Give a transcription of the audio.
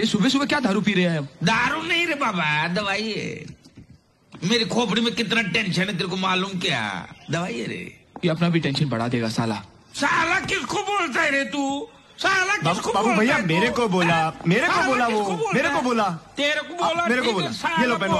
ये सुबह सुबह क्या दारू पी रहे हैं दारू नहीं रे बाबा दवाई है। मेरी खोपड़ी में कितना टेंशन है तेरे को मालूम क्या? दवाई है रे। ये अपना भी टेंशन बढ़ा देगा साला। साला किसको बोलता है रे तू? साला किसको बाबू बोलता भैया मेरे को बोला मेरे को बोला वो मेरे को बोला। तेरे को बोला मेरे को तो बोला। ये लो पहनो